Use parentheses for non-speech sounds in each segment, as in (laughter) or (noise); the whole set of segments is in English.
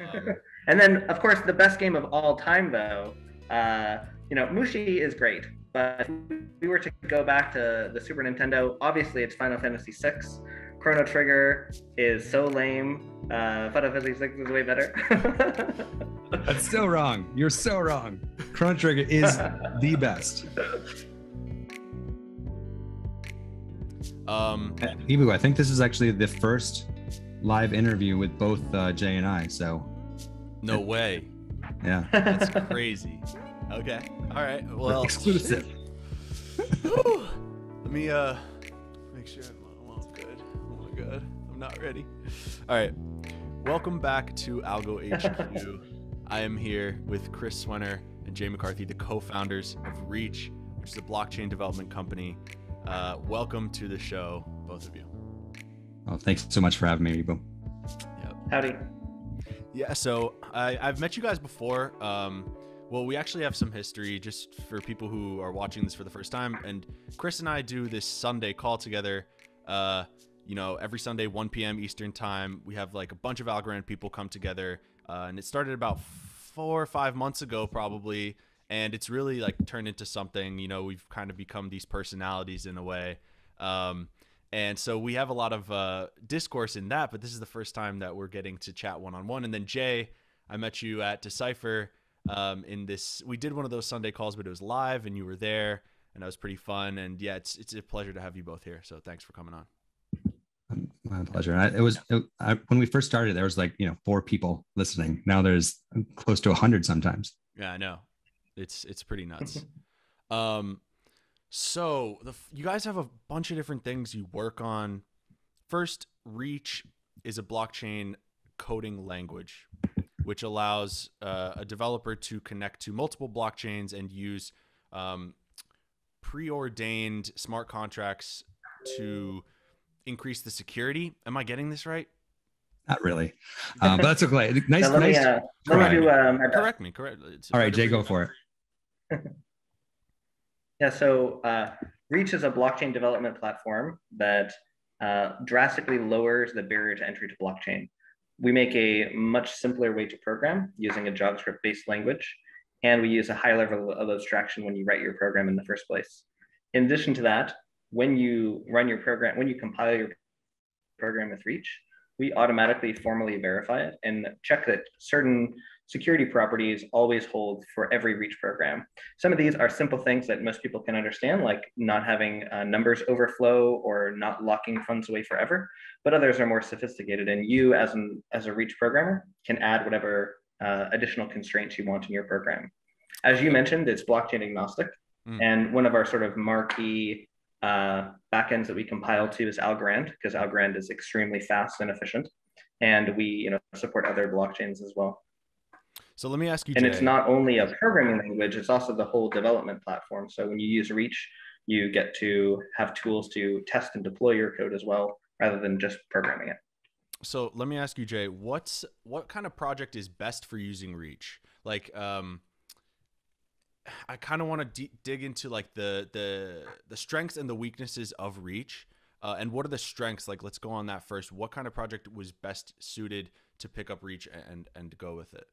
Um, (laughs) and then, of course, the best game of all time, though, uh, you know, Mushi is great, but if we were to go back to the Super Nintendo, obviously it's Final Fantasy VI. Chrono Trigger is so lame. Uh, Final Fantasy VI is way better. (laughs) That's still wrong. You're so wrong. Chrono Trigger is (laughs) the best. Um, Ibu, I think this is actually the first live interview with both uh, Jay and I. So, no way. yeah, That's (laughs) crazy. Okay. All right. Well, exclusive. (laughs) Let me uh make sure I'm, I'm all good. Oh my god, I'm not ready. All right. Welcome back to Algo (laughs) HQ. I am here with Chris Swenor and Jay McCarthy, the co-founders of Reach, which is a blockchain development company. Uh, welcome to the show, both of you. Oh, thanks so much for having me, Ibu. Yep. Howdy. Yeah, so I, I've met you guys before. Um, well, we actually have some history just for people who are watching this for the first time. And Chris and I do this Sunday call together. Uh, you know, every Sunday, 1 p.m. Eastern time. We have like a bunch of Algorand people come together. Uh, and it started about four or five months ago, probably. And it's really like turned into something. You know, we've kind of become these personalities in a way. Um, and so we have a lot of uh, discourse in that, but this is the first time that we're getting to chat one on one. And then Jay, I met you at Decipher um, in this. We did one of those Sunday calls, but it was live, and you were there, and that was pretty fun. And yeah, it's it's a pleasure to have you both here. So thanks for coming on. My pleasure. I, it was it, I, when we first started, there was like you know four people listening. Now there's close to a hundred sometimes. Yeah, I know. It's it's pretty nuts. um, so the you guys have a bunch of different things you work on. First, Reach is a blockchain coding language, which allows uh, a developer to connect to multiple blockchains and use um, preordained smart contracts to increase the security. Am I getting this right? Not really, um, but that's okay. (laughs) Nice, So let me, nice. uh, let me do um. Correct me. Correct. It's All right, Jay, go for it. (laughs) Yeah, so uh, Reach is a blockchain development platform that uh, drastically lowers the barrier to entry to blockchain. We make a much simpler way to program using a JavaScript based language, and we use a high level of abstraction when you write your program in the first place. In addition to that, when you run your program, when you compile your program with Reach, we automatically formally verify it and check that certain security properties always hold for every reach program. Some of these are simple things that most people can understand, like not having uh, numbers overflow or not locking funds away forever. But others are more sophisticated, and you, as an as a reach programmer, can add whatever uh, additional constraints you want in your program. As you mentioned, it's blockchain agnostic, Mm. and one of our sort of marquee uh, backends that we compile to is Algorand, because Algorand is extremely fast and efficient, and we you know support other blockchains as well. So let me ask you, And it's not only a programming language, it's also the whole development platform. So when you use Reach, you get to have tools to test and deploy your code as well, rather than just programming it. So let me ask you, Jay, what's what kind of project is best for using Reach? Like, um, I kind of want to dig into like the the the strengths and the weaknesses of Reach, uh, and what are the strengths? Like, let's go on that first. What kind of project was best suited to pick up Reach and and go with it?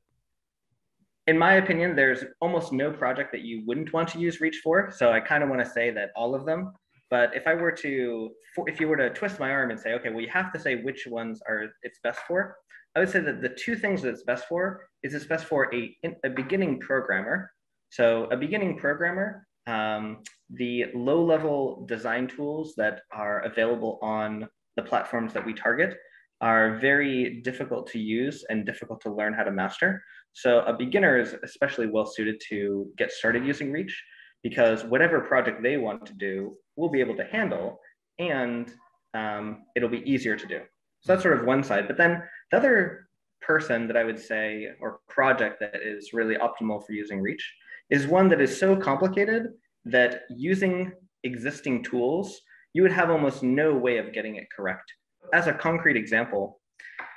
In my opinion, there's almost no project that you wouldn't want to use Reach for. So I kind of want to say that all of them. But if I were to, if you were to twist my arm and say, okay, well, you have to say which ones are it's best for, I would say that the two things that it's best for is it's best for a, a beginning programmer. So a beginning programmer, um, the low level design tools that are available on the platforms that we target are very difficult to use and difficult to learn how to master. So a beginner is especially well suited to get started using Reach because whatever project they want to do, we'll be able to handle and um, it'll be easier to do. So that's sort of one side. But then the other person that I would say, or project that is really optimal for using Reach, is one that is so complicated that using existing tools, you would have almost no way of getting it correct. As a concrete example,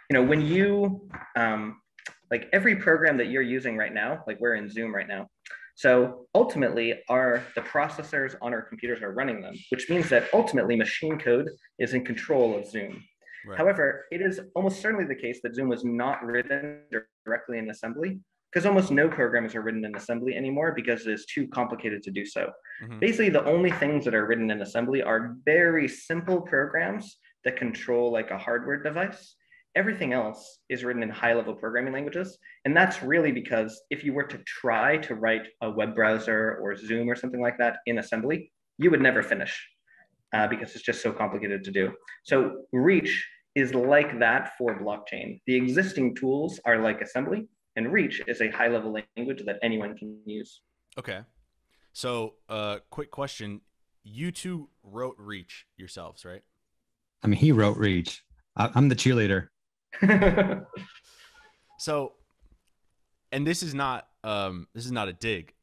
you know, when you, um, like every program that you're using right now, like we're in Zoom right now. So ultimately, our the processors on our computers are running them, which means that ultimately machine code is in control of Zoom. Right. However, it is almost certainly the case that Zoom was not written directly in assembly because almost no programs are written in assembly anymore because it is too complicated to do so. Mm-hmm. Basically, the only things that are written in assembly are very simple programs that control like a hardware device. Everything else is written in high level programming languages. And that's really because if you were to try to write a web browser or Zoom or something like that in assembly, you would never finish uh, because it's just so complicated to do. So Reach is like that for blockchain. The existing tools are like assembly, and Reach is a high level language that anyone can use. Okay. So, uh, quick question. You two wrote Reach yourselves, right? I mean, he wrote Reach. I- I'm the cheerleader. (laughs) so, and this is not um this is not a dig.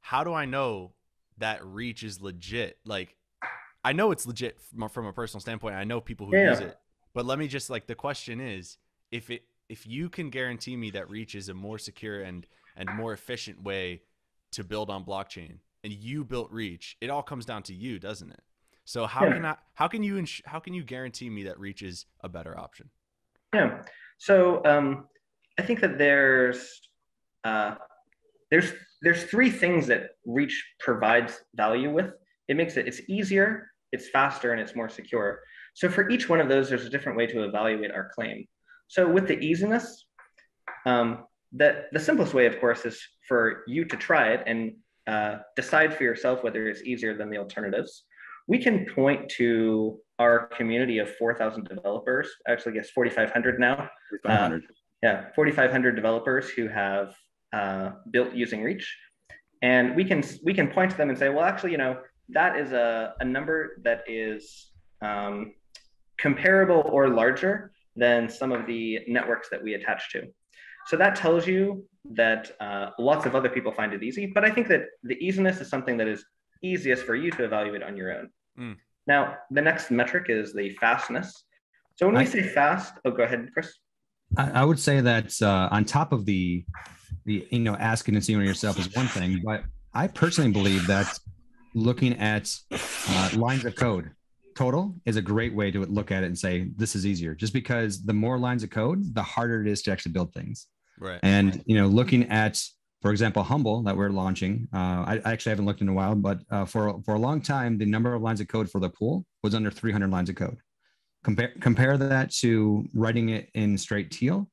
How do I know that Reach is legit? Like, I know it's legit from, from a personal standpoint. I know people who yeah. use it, but let me just like the question is if it if you can guarantee me that Reach is a more secure and and more efficient way to build on blockchain, and you built Reach, it all comes down to you, doesn't it? So how yeah. can I how can you how can you guarantee me that Reach is a better option? Yeah. So um, I think that there's uh, there's there's three things that Reach provides value with. It makes it it's easier, it's faster, and it's more secure. So for each one of those, there's a different way to evaluate our claim. So with the easiness, um, the, the simplest way, of course, is for you to try it and uh, decide for yourself whether it's easier than the alternatives. We can point to our community of 4,000 developers, actually, I guess 4,500 now. 4,500. Uh, yeah, 4,500 developers who have uh, built using Reach. And we can we can point to them and say, well, actually, you know, that is a, a number that is um, comparable or larger than some of the networks that we attach to. So that tells you that uh, lots of other people find it easy, but I think that the easiness is something that is easiest for you to evaluate on your own. Mm. Now, the next metric is the fastness. So when I, we say fast, oh, go ahead, Chris. I, I would say that uh, on top of the, the you know asking and seeing yourself is one thing, but I personally believe that looking at uh, lines of code total is a great way to look at it and say this is easier just because the more lines of code the harder it is to actually build things right and you know looking at for example humble that we're launching uh, I, I, actually haven't looked in a while but uh, for for a long time the number of lines of code for the pool was under 300 lines of code compare compare that to writing it in straight teal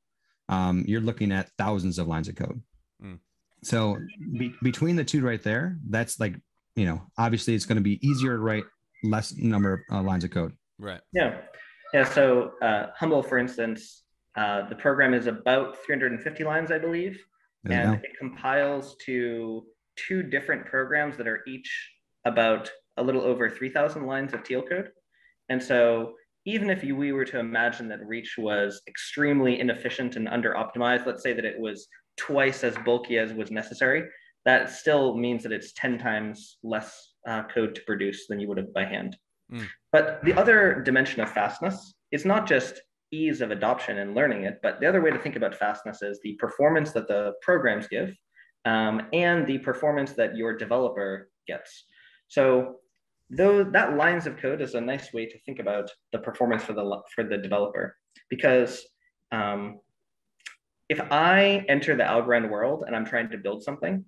um, you're looking at thousands of lines of code mm. so be, between the two right there that's like you know obviously it's going to be easier to write less number of uh, lines of code. Right. Yeah. Yeah. So uh, Humble, for instance, uh, the program is about 350 lines, I believe, there and it compiles to two different programs that are each about a little over 3,000 lines of Teal code. And so even if you, we were to imagine that Reach was extremely inefficient and under optimized, let's say that it was twice as bulky as was necessary, that still means that it's 10 times less uh, code to produce than you would have by hand. Mm. But the other dimension of fastness is not just ease of adoption and learning it, but the other way to think about fastness is the performance that the programs give um, and the performance that your developer gets. So though that lines of code is a nice way to think about the performance for the for the developer because um, if I enter the Algorand world and I'm trying to build something,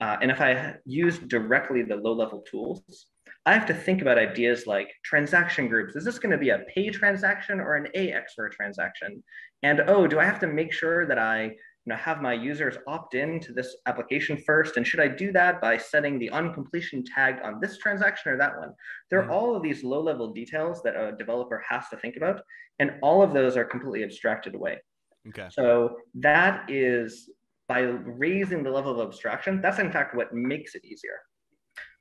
uh, and if I use directly the low level tools, I have to think about ideas like transaction groups. Is this going to be a pay transaction or an axfer a transaction? And oh, do I have to make sure that I you know, have my users opt in to this application first? And should I do that by setting the uncompletion tag on this transaction or that one? There are mm-hmm. all of these low level details that a developer has to think about. And all of those are completely abstracted away. Okay. So that is by raising the level of abstraction, that's in fact what makes it easier.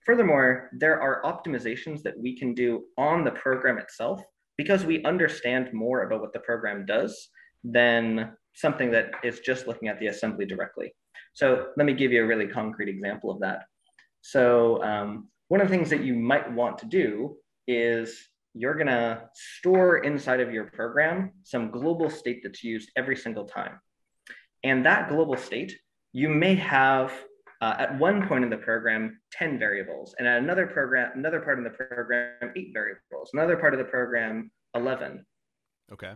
Furthermore, there are optimizations that we can do on the program itself because we understand more about what the program does than something that is just looking at the assembly directly. So let me give you a really concrete example of that. So um, one of the things that you might want to do is you're gonna store inside of your program some global state that's used every single time. And that global state, you may have uh, at one point in the program 10 variables, and at another program, another part of the program, eight variables, another part of the program, 11. Okay.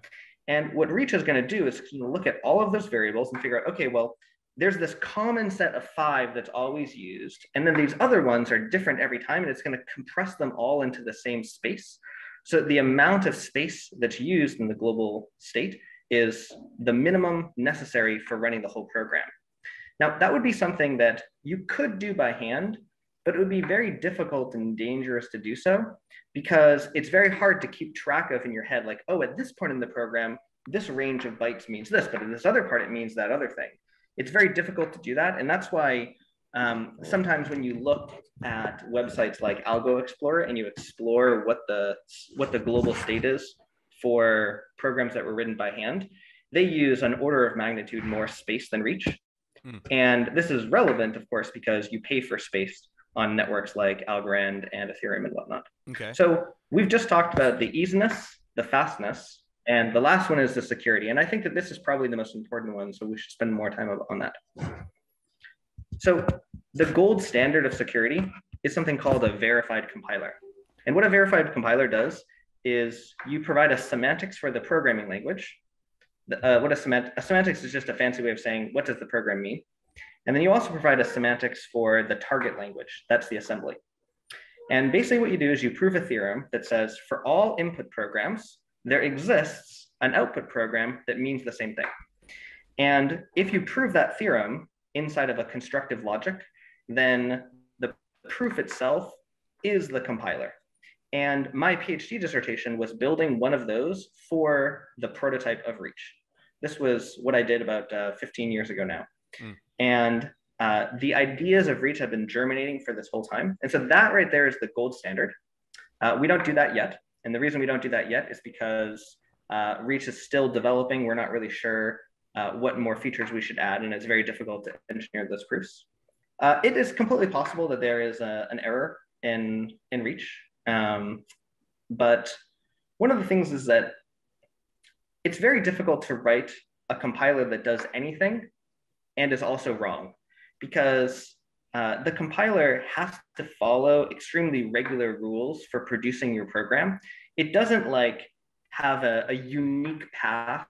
And what Reach is going to do is look at all of those variables and figure out, okay, well, there's this common set of five that's always used. And then these other ones are different every time, and it's going to compress them all into the same space. So the amount of space that's used in the global state is the minimum necessary for running the whole program. Now, that would be something that you could do by hand, but it would be very difficult and dangerous to do so because it's very hard to keep track of in your head, like, oh, at this point in the program, this range of bytes means this, but in this other part, it means that other thing. It's very difficult to do that. And that's why um, sometimes when you look at websites like Algo Explorer and you explore what the, what the global state is for programs that were written by hand, they use an order of magnitude more space than reach. Hmm. And this is relevant, of course, because you pay for space on networks like Algorand and Ethereum and whatnot. Okay. So we've just talked about the easiness, the fastness, and the last one is the security. And I think that this is probably the most important one. So we should spend more time on that. So the gold standard of security is something called a verified compiler. And what a verified compiler does is you provide a semantics for the programming language. Uh, what a, semant a semantics is just a fancy way of saying what does the program mean. And then you also provide a semantics for the target language. That's the assembly. And basically what you do is you prove a theorem that says for all input programs, there exists an output program that means the same thing. And if you prove that theorem inside of a constructive logic, then the proof itself is the compiler. And my PhD dissertation was building one of those for the prototype of Reach. This was what I did about uh, 15 years ago now. Mm. And uh, the ideas of Reach have been germinating for this whole time. And so that right there is the gold standard. Uh, we don't do that yet. And the reason we don't do that yet is because uh, Reach is still developing. We're not really sure uh, what more features we should add, and it's very difficult to engineer those proofs. Uh, it is completely possible that there is a, an error in, in Reach. Um, but one of the things is that it's very difficult to write a compiler that does anything and is also wrong because uh, the compiler has to follow extremely regular rules for producing your program. It doesn't like have a, a unique path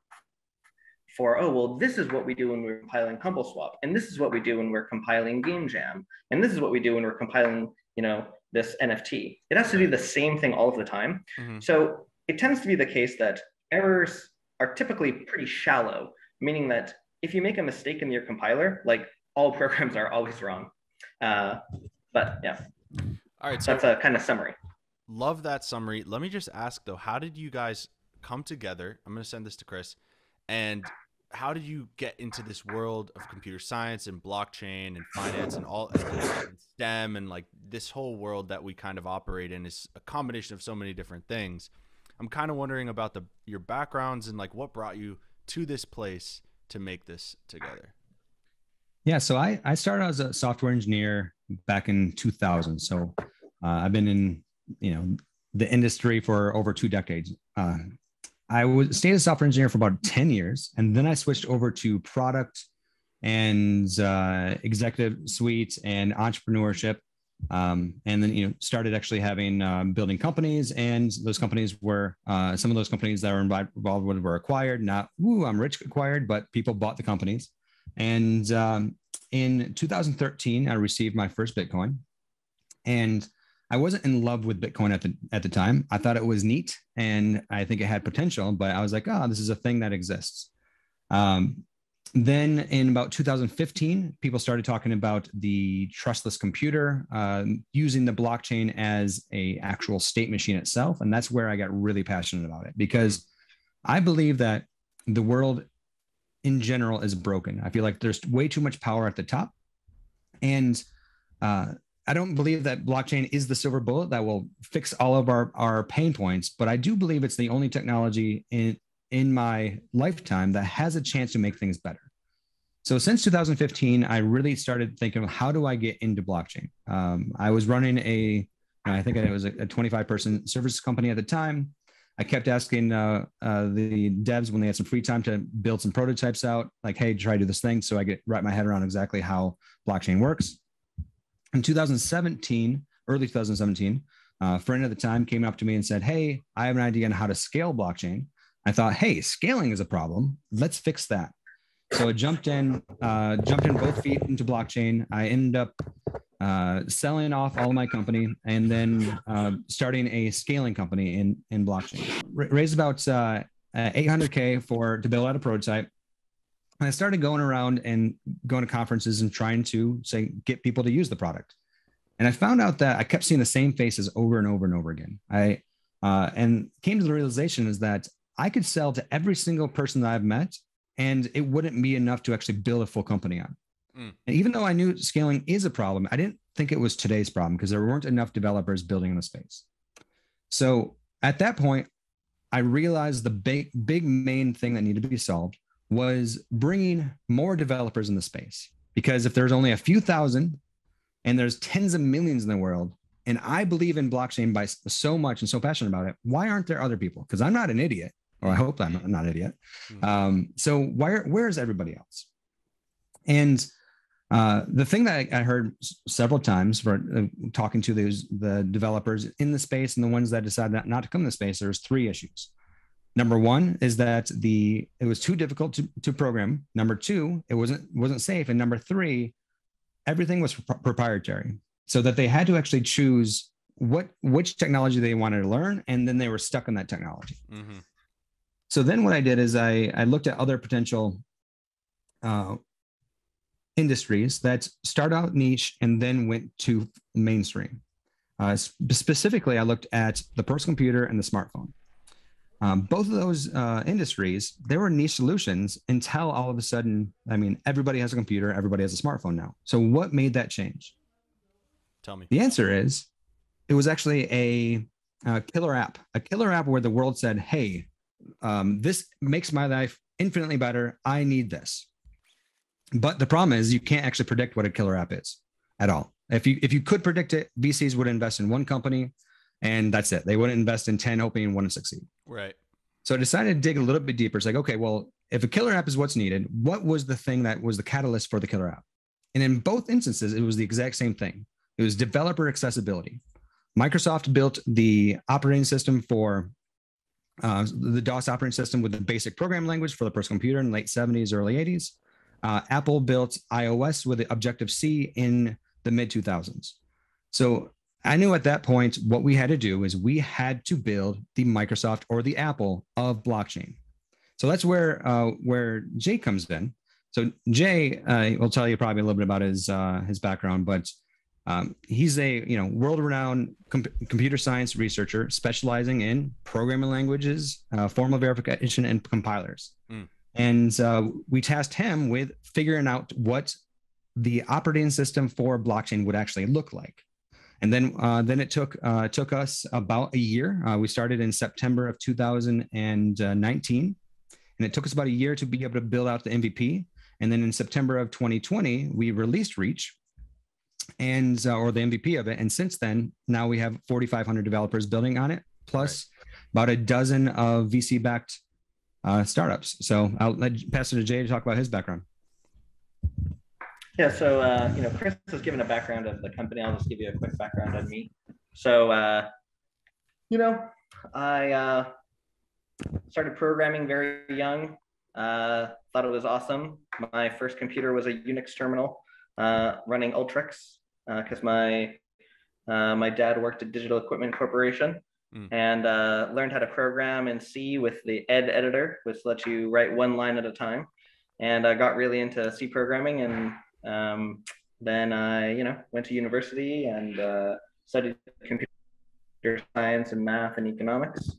for, oh, well, this is what we do when we're compiling HumbleSwap, and this is what we do when we're compiling Game Jam, and this is what we do when we're compiling, you know, this NFT. It has to do the same thing all of the time. Mm-hmm. So it tends to be the case that errors are typically pretty shallow, meaning that if you make a mistake in your compiler, like all (laughs) programs are always wrong. Uh, but yeah. All right. So that's a kind of summary. Love that summary. Let me just ask though, how did you guys come together? I'm going to send this to Chris. And how did you get into this world of computer science and blockchain and finance and all and STEM and like this whole world that we kind of operate in is a combination of so many different things. I'm kind of wondering about the your backgrounds and like what brought you to this place to make this together. Yeah, so I I started as a software engineer back in 2000. So uh, I've been in you know the industry for over two decades. Uh, I was stayed a software engineer for about 10 years, and then I switched over to product and uh, executive suite and entrepreneurship. Um, and then you know started actually having um, building companies, and those companies were uh, some of those companies that were involved with were acquired. Not ooh, I'm rich acquired, but people bought the companies. And um, in 2013, I received my first Bitcoin, and I wasn't in love with Bitcoin at the at the time. I thought it was neat, and I think it had potential, but I was like, oh, this is a thing that exists. Um, then in about 2015, people started talking about the trustless computer, uh, using the blockchain as a actual state machine itself, and that's where I got really passionate about it because I believe that the world in general is broken. I feel like there's way too much power at the top, and uh, I don't believe that blockchain is the silver bullet that will fix all of our, our pain points, but I do believe it's the only technology in, in my lifetime that has a chance to make things better. So since 2015, I really started thinking, how do I get into blockchain? Um, I was running a, I think it was a, a 25 person service company at the time. I kept asking uh, uh, the devs when they had some free time to build some prototypes out, like, hey, try to do this thing. So I get wrap my head around exactly how blockchain works. In 2017, early 2017, uh, a friend at the time came up to me and said, Hey, I have an idea on how to scale blockchain. I thought, hey, scaling is a problem. Let's fix that. So I jumped in, uh, jumped in both feet into blockchain. I ended up uh, selling off all of my company and then uh, starting a scaling company in in blockchain. R- raised about uh, 800k for to build out a prototype. And I started going around and going to conferences and trying to say get people to use the product. And I found out that I kept seeing the same faces over and over and over again. I uh, and came to the realization is that I could sell to every single person that I've met, and it wouldn't be enough to actually build a full company on. Mm. And even though I knew scaling is a problem, I didn't think it was today's problem because there weren't enough developers building in the space. So at that point, I realized the big, big main thing that needed to be solved was bringing more developers in the space. Because if there's only a few thousand and there's tens of millions in the world, and I believe in blockchain by so much and so passionate about it, why aren't there other people? Because I'm not an idiot, or I hope I'm not an idiot. Hmm. Um, so why, where is everybody else? And uh, the thing that I, I heard several times for uh, talking to those the developers in the space and the ones that decided not, not to come in the space, there's three issues. Number one is that the it was too difficult to, to program. Number two, it wasn't wasn't safe, and number three, everything was proprietary, so that they had to actually choose what which technology they wanted to learn, and then they were stuck in that technology. Mm-hmm. So then what I did is I I looked at other potential uh, industries that start out niche and then went to mainstream. Uh, specifically, I looked at the personal computer and the smartphone. Um, both of those uh, industries, they were niche solutions until all of a sudden, I mean, everybody has a computer, everybody has a smartphone now. So, what made that change? Tell me. The answer is it was actually a, a killer app, a killer app where the world said, hey, um, this makes my life infinitely better. I need this. But the problem is you can't actually predict what a killer app is at all. If you if you could predict it, VCs would invest in one company and that's it. They wouldn't invest in 10 hoping one to succeed. Right. So I decided to dig a little bit deeper. It's like, okay, well, if a killer app is what's needed, what was the thing that was the catalyst for the killer app? And in both instances, it was the exact same thing. It was developer accessibility. Microsoft built the operating system for uh, the DOS operating system with the basic program language for the personal computer in the late 70s, early 80s. Uh, Apple built iOS with Objective C in the mid 2000s. So I knew at that point what we had to do is we had to build the Microsoft or the Apple of blockchain. So that's where uh, where Jay comes in. So Jay uh, will tell you probably a little bit about his uh, his background, but um, he's a you know world-renowned com- computer science researcher specializing in programming languages, uh, formal verification, and compilers. Mm. And uh, we tasked him with figuring out what the operating system for blockchain would actually look like. And then, uh, then it took uh, took us about a year. Uh, we started in September of 2019, and it took us about a year to be able to build out the MVP. And then in September of 2020, we released Reach, and uh, or the MVP of it. And since then, now we have 4,500 developers building on it, plus right. about a dozen of VC-backed uh, startups. So I'll let pass it to Jay to talk about his background. Yeah, so uh, you know, Chris has given a background of the company. I'll just give you a quick background on me. So, uh, you know, I uh, started programming very young. Uh, thought it was awesome. My first computer was a Unix terminal uh, running Ultrix because uh, my uh, my dad worked at Digital Equipment Corporation, mm. and uh, learned how to program in C with the Ed editor, which lets you write one line at a time. And I got really into C programming, and um, then I, you know, went to university and uh, studied computer science and math and economics.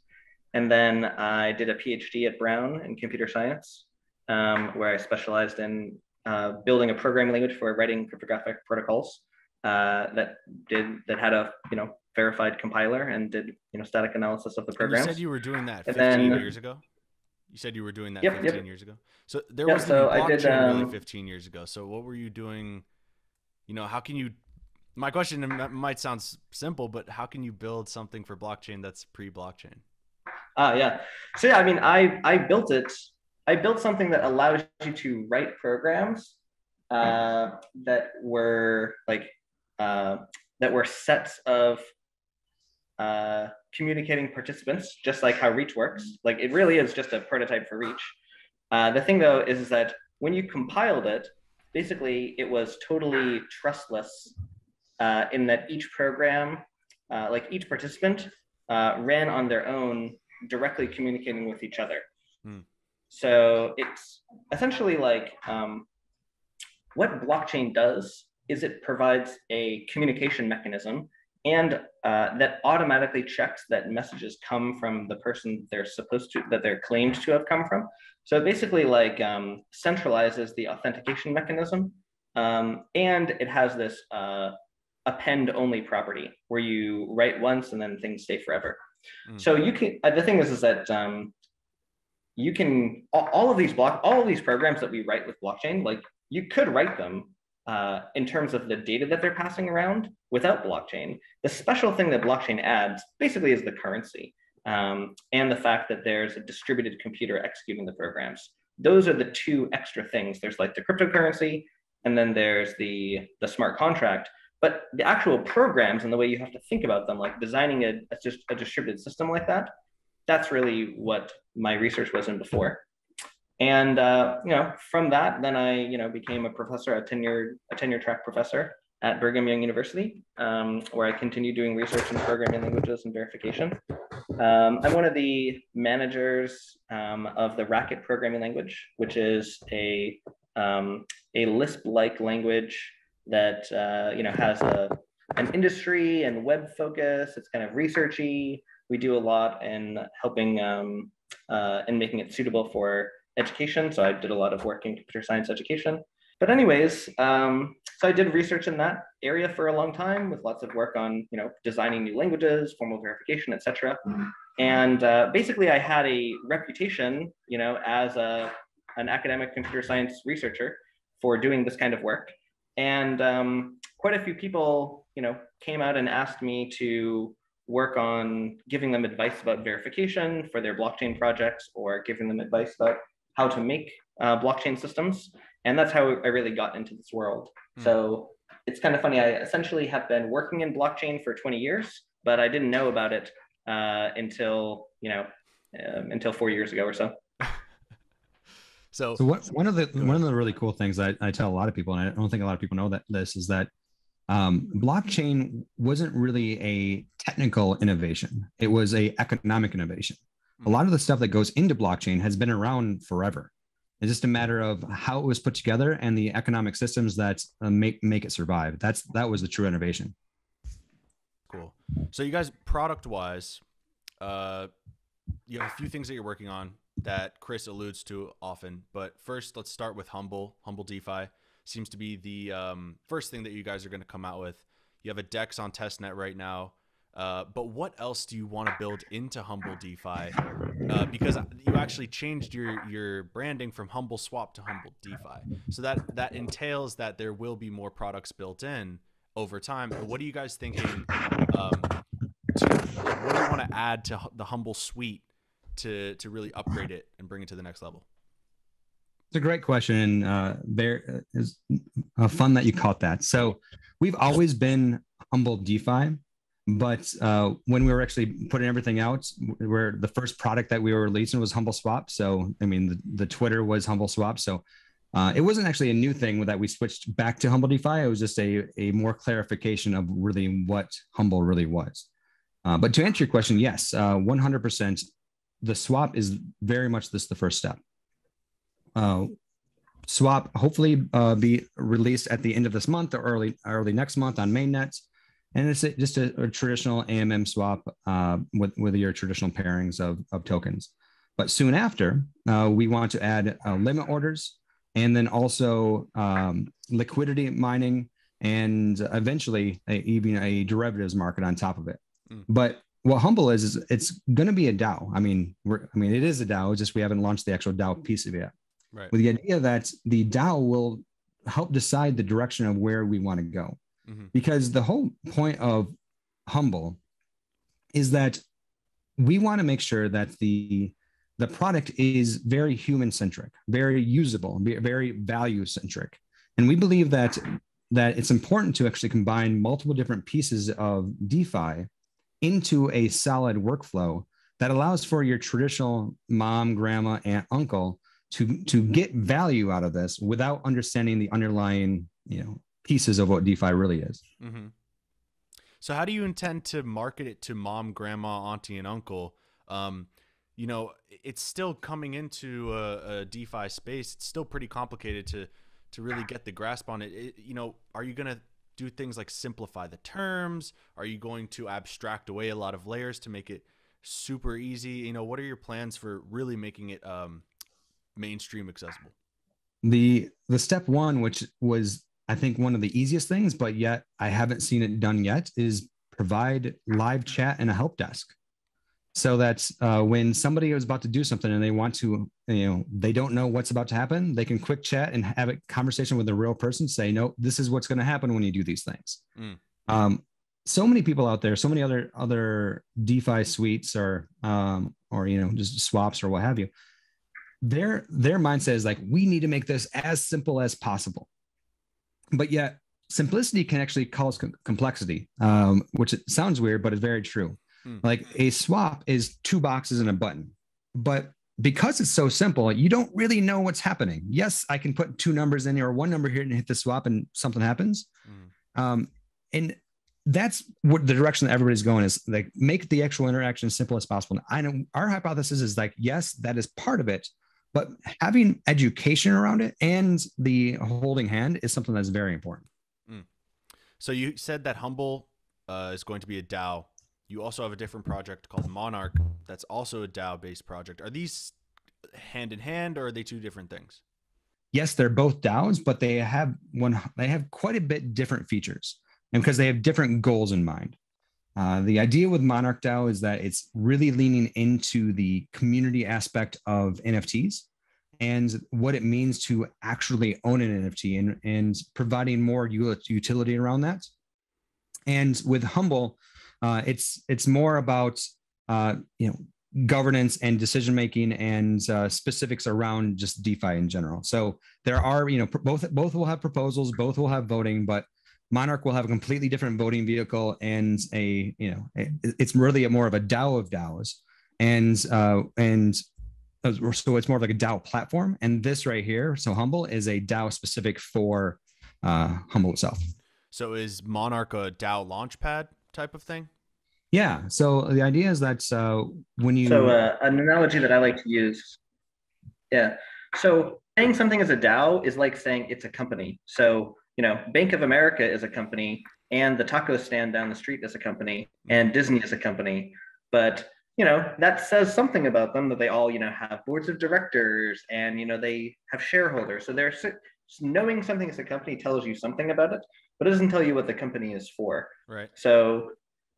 And then I did a PhD at Brown in computer science, um, where I specialized in uh, building a programming language for writing cryptographic protocols uh, that did that had a you know verified compiler and did you know static analysis of the program. You said you were doing that 15 then, years ago. You said you were doing that yep, 15 yep. years ago. So there yep, was so blockchain I did, um, really 15 years ago. So what were you doing? You know, how can you? My question might sound simple, but how can you build something for blockchain that's pre-blockchain? Ah, uh, yeah. So yeah, I mean, I I built it. I built something that allows you to write programs uh, that were like uh, that were sets of uh, communicating participants, just like how Reach works. Like it really is just a prototype for Reach. Uh, the thing though is, is that when you compiled it, basically it was totally trustless uh, in that each program, uh, like each participant, uh, ran on their own, directly communicating with each other. Hmm. So it's essentially like um, what blockchain does is it provides a communication mechanism and uh, that automatically checks that messages come from the person they're supposed to that they're claimed to have come from so it basically like um, centralizes the authentication mechanism um, and it has this uh, append only property where you write once and then things stay forever mm. so you can uh, the thing is is that um, you can all, all of these block all of these programs that we write with blockchain like you could write them uh, in terms of the data that they're passing around without blockchain. The special thing that blockchain adds basically is the currency um, and the fact that there's a distributed computer executing the programs. Those are the two extra things. There's like the cryptocurrency, and then there's the, the smart contract. But the actual programs and the way you have to think about them, like designing a, a, just a distributed system like that, that's really what my research was in before. And uh, you know, from that, then I you know became a professor, a tenure a tenure track professor at Brigham Young University, um, where I continue doing research in programming languages and verification. Um, I'm one of the managers um, of the Racket programming language, which is a um, a Lisp-like language that uh, you know has a an industry and web focus. It's kind of researchy. We do a lot in helping um, uh, and making it suitable for education. So I did a lot of work in computer science education. But anyways, um, so I did research in that area for a long time with lots of work on, you know, designing new languages, formal verification, etc. And uh, basically, I had a reputation, you know, as a an academic computer science researcher for doing this kind of work. And um, quite a few people, you know, came out and asked me to work on giving them advice about verification for their blockchain projects or giving them advice about how to make uh, blockchain systems. And that's how I really got into this world. Mm. So it's kind of funny. I essentially have been working in blockchain for 20 years, but I didn't know about it uh, until, you know, um, until four years ago or so. (laughs) So, so what, one of the one of the really cool things I, I tell a lot of people, and I don't think a lot of people know that this is that um, blockchain wasn't really a technical innovation; it was a economic innovation a lot of the stuff that goes into blockchain has been around forever. It's just a matter of how it was put together and the economic systems that uh, make make it survive. That's that was the true innovation. Cool. So you guys, product wise, uh, you have a few things that you're working on that Chris alludes to often. But first, let's start with Humble. Humble DeFi seems to be the um, first thing that you guys are going to come out with. You have a Dex on testnet right now. Uh, but what else do you want to build into Humble DeFi? Uh, because you actually changed your your branding from Humble Swap to Humble DeFi, so that that entails that there will be more products built in over time. What are you guys thinking? Um, to, like, what do you want to add to the Humble suite to to really upgrade it and bring it to the next level? It's a great question, uh, there is uh, fun that you caught that. So we've always been Humble DeFi but uh, when we were actually putting everything out, where the first product that we were releasing was Humble Swap. So I mean, the, the Twitter was Humble Swap. So uh, it wasn't actually a new thing that we switched back to Humble DeFi. It was just a, a more clarification of really what Humble really was. Uh, but to answer your question, yes, 100%. Uh, the swap is very much this the first step. Uh, swap hopefully uh, be released at the end of this month or early early next month on mainnet and it's just a, a traditional AMM swap uh, with, with your traditional pairings of, of tokens. But soon after, uh, we want to add uh, limit orders and then also um, liquidity mining and eventually a, even a derivatives market on top of it. Mm. But what Humble is, is it's going to be a DAO. I mean, we're, I mean, it is a DAO, it's just we haven't launched the actual DAO piece of it yet. Right. With the idea that the DAO will help decide the direction of where we want to go mm-hmm. because the whole point of humble is that we want to make sure that the the product is very human centric very usable very value centric and we believe that that it's important to actually combine multiple different pieces of defi into a solid workflow that allows for your traditional mom, grandma, aunt, uncle to to get value out of this without understanding the underlying you know pieces of what DeFi really is. Mm-hmm. So how do you intend to market it to mom, grandma, auntie, and uncle? Um, you know, it's still coming into a, a, DeFi space. It's still pretty complicated to to really get the grasp on it. it you know, are you gonna do things like simplify the terms? Are you going to abstract away a lot of layers to make it super easy? You know, what are your plans for really making it um, mainstream accessible? The the step one, which was I think one of the easiest things, but yet I haven't seen it done yet, is provide live chat and a help desk. So that uh, when somebody is about to do something and they want to you know they don't know what's about to happen they can quick chat and have a conversation with a real person say no this is what's going to happen when you do these things. Mm. um, so many people out there so many other other defi suites or um, or you know just swaps or what have you their their mindset is like we need to make this as simple as possible but yet simplicity can actually cause complexity um, which sounds weird but it's very true Hmm. Like a swap is two boxes and a button. But because it's so simple, you don't really know what's happening. Yes, I can put two numbers in here or one number here and hit the swap and something happens. Mm. Um, and that's what the direction that everybody's going is like make the actual interaction as simple as possible. I know our hypothesis is like, yes, that is part of it, but having education around it and the holding hand is something that's very important. Mm. So you said that Humble uh, is going to be a DAO you also have a different project called Monarch that's also a DAO based project. Are these hand in hand or are they two different things? Yes, they're both DAOs, but they have one they have quite a bit different features. And because they have different goals in mind. Uh, the idea with Monarch DAO is that it's really leaning into the community aspect of NFTs and what it means to actually own an NFT and, and providing more utility around that. And with Humble, uh, it's it's more about uh, you know governance and decision making and uh, specifics around just DeFi in general. So there are you know both both will have proposals, both will have voting, but Monarch will have a completely different voting vehicle and a you know it's really a more of a DAO of DAOs and uh, and so it's more of like a DAO platform. And this right here, so Humble is a DAO specific for uh, Humble itself. So is Monarch a DAO launchpad type of thing? Yeah. So the idea is that uh, when you so uh, an analogy that I like to use, yeah. So saying something is a DAO is like saying it's a company. So you know, Bank of America is a company, and the taco stand down the street is a company, and Disney is a company. But you know, that says something about them that they all you know have boards of directors and you know they have shareholders. So they're knowing something as a company tells you something about it, but it doesn't tell you what the company is for. Right. So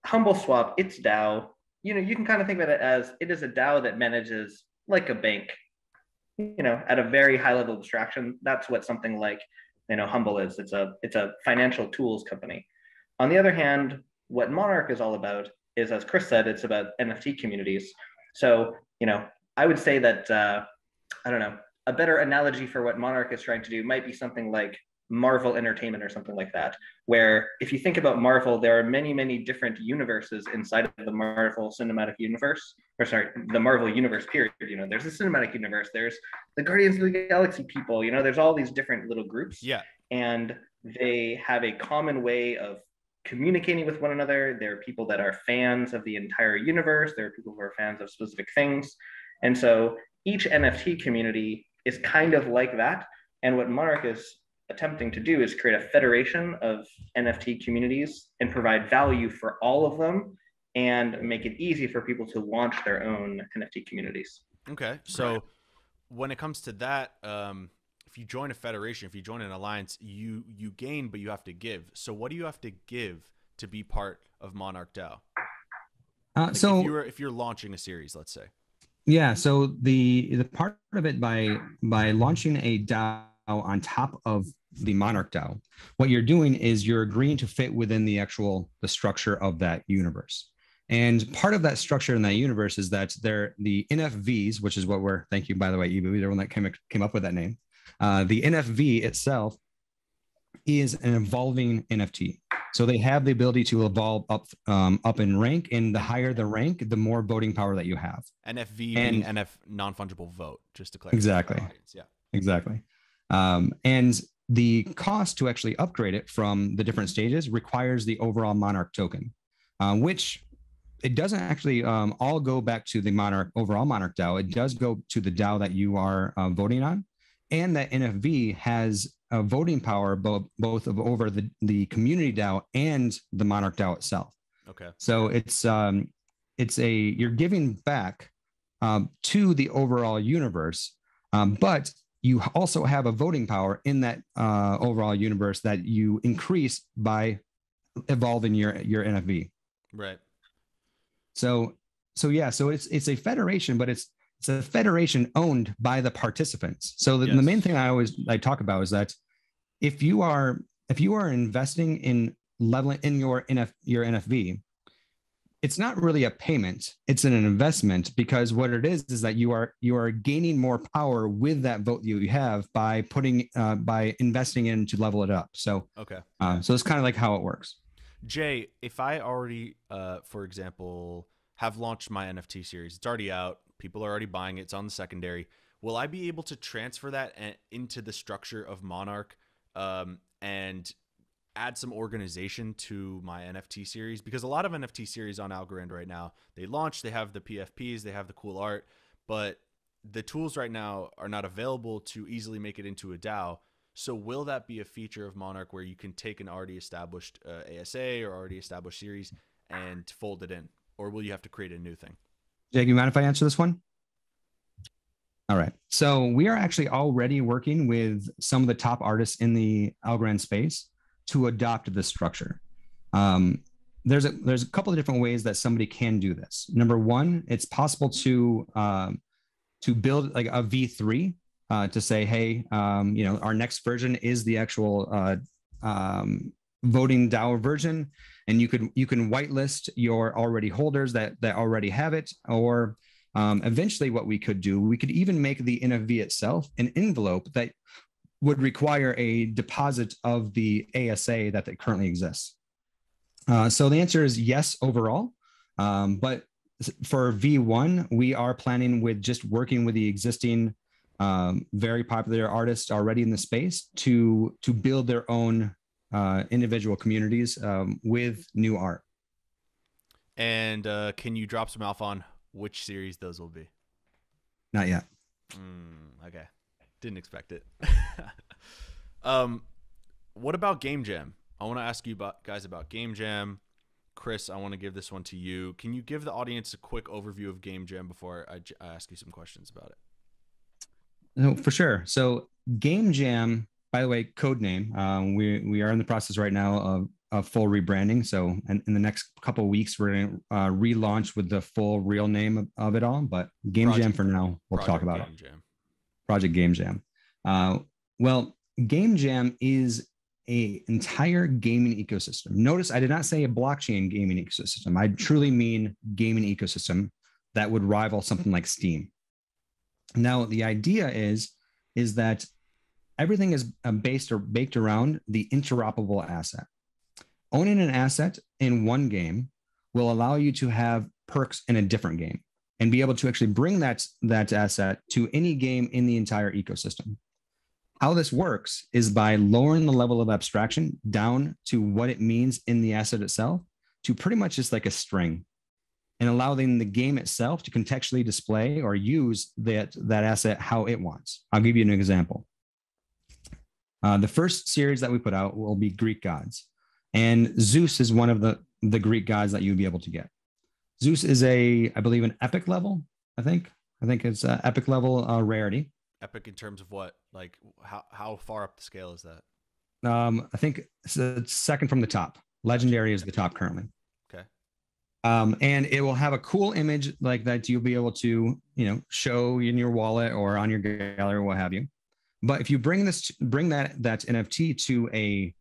Humble Swap, it's DAO. You know, you can kind of think about it as it is a DAO that manages like a bank. You know, at a very high level abstraction, that's what something like you know Humble is. It's a it's a financial tools company. On the other hand, what Monarch is all about is, as Chris said, it's about NFT communities. So you know, I would say that uh, I don't know a better analogy for what Monarch is trying to do might be something like Marvel Entertainment or something like that, where if you think about Marvel, there are many, many different universes inside of the Marvel Cinematic Universe, or sorry, the Marvel Universe period. You know, there's the Cinematic Universe, there's the Guardians of the Galaxy people, you know, there's all these different little groups. Yeah. And they have a common way of communicating with one another. There are people that are fans of the entire universe, there are people who are fans of specific things. And so each NFT community is kind of like that. And what Monarch is attempting to do is create a federation of NFT communities and provide value for all of them and make it easy for people to launch their own NFT communities. Okay. So when it comes to that, um, if you join a federation, if you join an alliance, you you gain, but you have to give. So what do you have to give to be part of Monarch DAO? Uh, like so if you're, if you're launching a series, let's say. Yeah. So the the part of it by by launching a DAO on top of the Monarch DAO, what you're doing is you're agreeing to fit within the actual the structure of that universe. And part of that structure in that universe is that they're the NFVs, which is what we're thank you by the way, Ibu, the one that came came up with that name. Uh, the NFV itself is an evolving NFT. So they have the ability to evolve up um, up in rank, and the higher the rank, the more voting power that you have. NFV meaning NF non fungible vote, just to clarify. Exactly. Yeah. Exactly. Um, and the cost to actually upgrade it from the different stages requires the overall Monarch token, uh, which it doesn't actually um, all go back to the Monarch overall Monarch DAO. It does go to the DAO that you are uh, voting on, and that NFV has a voting power bo- both of over the the community DAO and the Monarch DAO itself. Okay. So it's um, it's a you're giving back um, to the overall universe, um, but you also have a voting power in that uh, overall universe that you increase by evolving your your NFV. Right. So so yeah, so it's it's a federation, but it's it's a federation owned by the participants. So the, Yes. the main thing I always I talk about is that if you are if you are investing in leveling in your NF your NFV, it's not really a payment it's an investment because what it is is that you are you are gaining more power with that vote that you have by putting uh, by investing in to level it up so Okay. uh, so it's kind of like how it works Jay, if I already, uh, for example, have launched my NFT series, it's already out. People are already buying it. It's on the secondary. Will I be able to transfer that into the structure of Monarch um, and add some organization to my NFT series? Because a lot of NFT series on Algorand right now, they launch, they have the PFPs, they have the cool art, but the tools right now are not available to easily make it into a DAO. So will that be a feature of Monarch where you can take an already established uh, ASA or already established series and fold it in, or will you have to create a new thing? Jake, you mind if I answer this one? All right. So we are actually already working with some of the top artists in the Algorand space to adopt this structure. Um, there's a there's a couple of different ways that somebody can do this. Number one, it's possible to um, to build like a V3 uh, to say, hey, um, you know, our next version is the actual uh, um, voting DAO version, and you could you can whitelist your already holders that that already have it, or um, eventually what we could do, we could even make the NFV itself an envelope that would require a deposit of the ASA that, that currently exists. Uh, so the answer is yes overall, um, but for V1, we are planning with just working with the existing um, very popular artists already in the space to to build their own uh, individual communities um, with new art. And uh, can you drop some alpha on which series those will be? Not yet. Mm, okay, didn't expect it. (laughs) um, what about Game Jam? I want to ask you about, guys about Game Jam. Chris, I want to give this one to you. Can you give the audience a quick overview of Game Jam before I, j- I ask you some questions about it? No, for sure. So Game Jam, by the way, code name. Um, we we are in the process right now of, of full rebranding. So in, in the next couple of weeks, we're going to uh, relaunch with the full real name of, of it all. But Game Jam for now, we'll talk Project about it. Game Jam. Project Game Jam. Uh, well, Game Jam is a entire gaming ecosystem. Notice I did not say a blockchain gaming ecosystem. I truly mean gaming ecosystem that would rival something like Steam. Now, the idea is is that everything is uh, based or baked around the interoperable asset. Owning an asset in one game will allow you to have perks in a different game and be able to actually bring that that asset to any game in the entire ecosystem. How this works is by lowering the level of abstraction down to what it means in the asset itself to pretty much just like a string and allowing the game itself to contextually display or use that, that asset how it wants. I'll give you an example. Uh, the first series that we put out will be Greek gods, and Zeus is one of the, the Greek gods that you'd be able to get. Zeus is a, I believe, an epic level. I think. I think it's uh, epic level uh, rarity. Epic in terms of what? Like how how far up the scale is that? Um, I think it's the second from the top. Legendary is the top currently. Okay. Um, and it will have a cool image like that you'll be able to, you know, show in your wallet or on your gallery or what have you. But if you bring this, bring that that NFT to a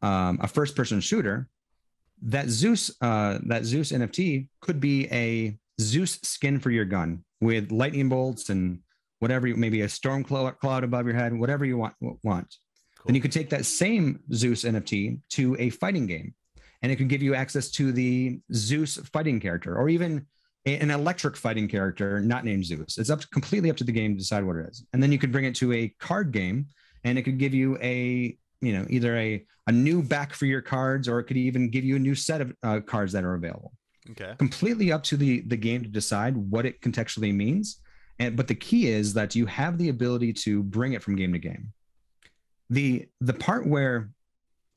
um, a first person shooter, that Zeus uh, that Zeus NFT could be a Zeus skin for your gun with lightning bolts and whatever, you- maybe a storm cloud, cloud above your head, whatever you want want. Cool. Then you could take that same Zeus NFT to a fighting game and it could give you access to the Zeus fighting character, or even an electric fighting character not named Zeus. It's up to, completely up to the game to decide what it is. And then you could bring it to a card game and it could give you a, you know, either a, a new back for your cards or it could even give you a new set of uh, cards that are available. Okay. Completely up to the the game to decide what it contextually means. And but the key is that you have the ability to bring it from game to game. The the part where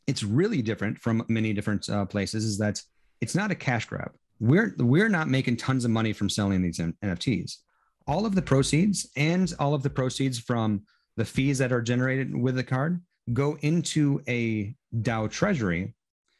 it's really different from many different uh, places is that it's not a cash grab we're we're not making tons of money from selling these NFTs. All of the proceeds and all of the proceeds from the fees that are generated with the card go into a DAO treasury,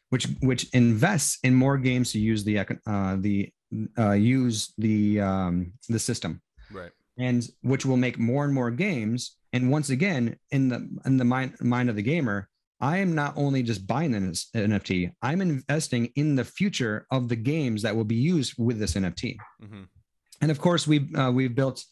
which which invests in more games to use the uh, the uh, use the um, the system, right? And which will make more and more games. And once again, in the in the mind mind of the gamer, I am not only just buying this NFT, I'm investing in the future of the games that will be used with this NFT. Mm-hmm. And of course, we've uh, we've built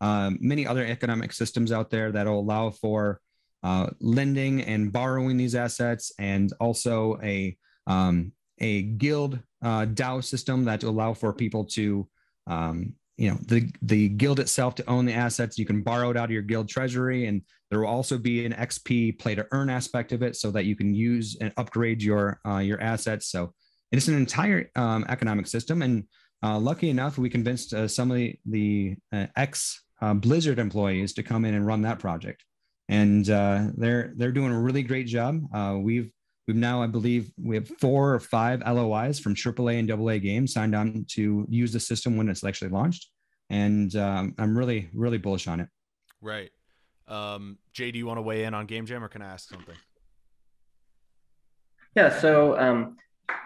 uh, many other economic systems out there that will allow for uh, lending and borrowing these assets, and also a um, a guild uh, DAO system that allow for people to um, you know the the guild itself to own the assets. You can borrow it out of your guild treasury and there will also be an xp play to earn aspect of it so that you can use and upgrade your uh, your assets. So it's an entire um, economic system and uh, lucky enough we convinced uh, some of the, the uh, ex uh, blizzard employees to come in and run that project and uh, they're they're doing a really great job we've We've now, I believe, we have four or five LOIs from AAA and AA games signed on to use the system when it's actually launched, and um, I'm really, really bullish on it. Right. Um, Jay, do you want to weigh in on Game Jam, or can I ask something? Yeah. So um,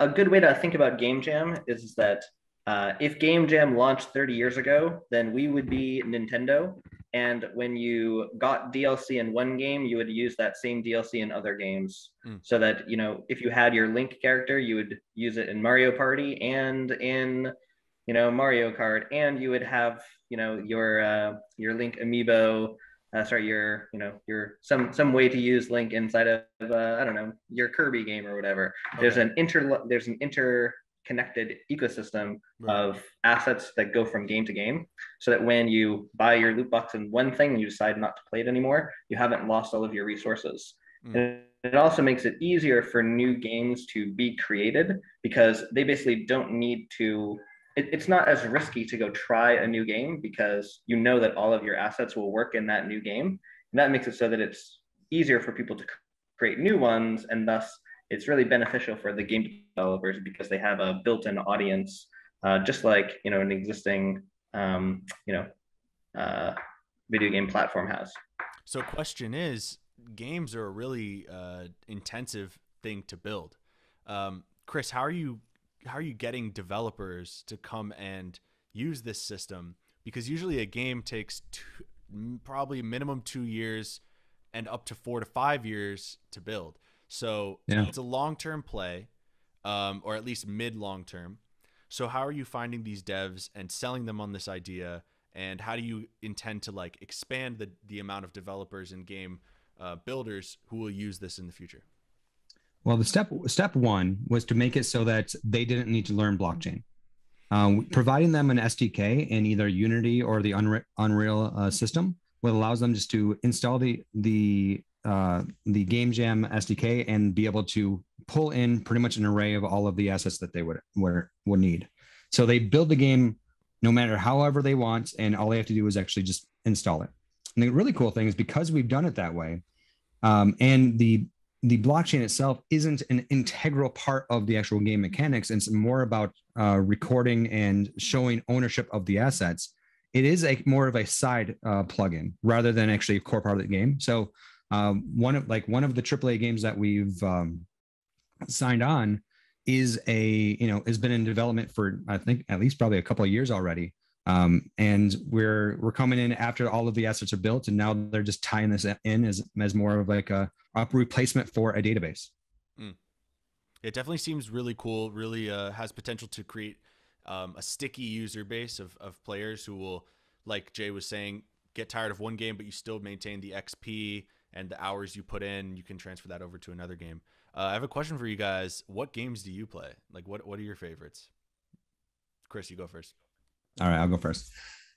a good way to think about Game Jam is that uh, if Game Jam launched 30 years ago, then we would be Nintendo, and when you got DLC in one game, you would use that same DLC in other games. Mm. So that, you know, if you had your Link character, you would use it in Mario Party and in, you know, Mario Kart, and you would have, you know, your uh, your Link amiibo. Uh, sorry, your you know your some some way to use Link inside of uh, I don't know your Kirby game or whatever. Okay. There's an inter there's an inter connected ecosystem right. of assets that go from game to game so that when you buy your loot box in one thing and you decide not to play it anymore you haven't lost all of your resources mm. and it also makes it easier for new games to be created because they basically don't need to it, it's not as risky to go try a new game because you know that all of your assets will work in that new game and that makes it so that it's easier for people to create new ones and thus it's really beneficial for the game developers because they have a built-in audience, uh, just like you know an existing um, you know uh, video game platform has. So, question is, games are a really uh, intensive thing to build. Um, Chris, how are you how are you getting developers to come and use this system? Because usually a game takes two, probably minimum two years and up to four to five years to build. So yeah. it's a long term play, um, or at least mid long term. So how are you finding these devs and selling them on this idea? And how do you intend to like expand the the amount of developers and game uh, builders who will use this in the future? Well, the step step one was to make it so that they didn't need to learn blockchain. Um, providing them an SDK in either Unity or the Unre- Unreal uh, system, what allows them just to install the the uh, the Game Jam SDK and be able to pull in pretty much an array of all of the assets that they would would, would need. So they build the game no matter however they want, and all they have to do is actually just install it. And the really cool thing is because we've done it that way, um, and the the blockchain itself isn't an integral part of the actual game mechanics. It's more about uh, recording and showing ownership of the assets. It is a more of a side uh, plugin rather than actually a core part of the game. So um, one of like one of the AAA games that we've um, signed on is a you know has been in development for I think at least probably a couple of years already. Um, and we're we're coming in after all of the assets are built, and now they're just tying this in as as more of like a, a replacement for a database. Mm. It definitely seems really cool. Really uh, has potential to create um, a sticky user base of of players who will, like Jay was saying, get tired of one game, but you still maintain the XP and the hours you put in, you can transfer that over to another game. Uh, I have a question for you guys. What games do you play? Like, what what are your favorites? Chris, you go first. All right, I'll go first.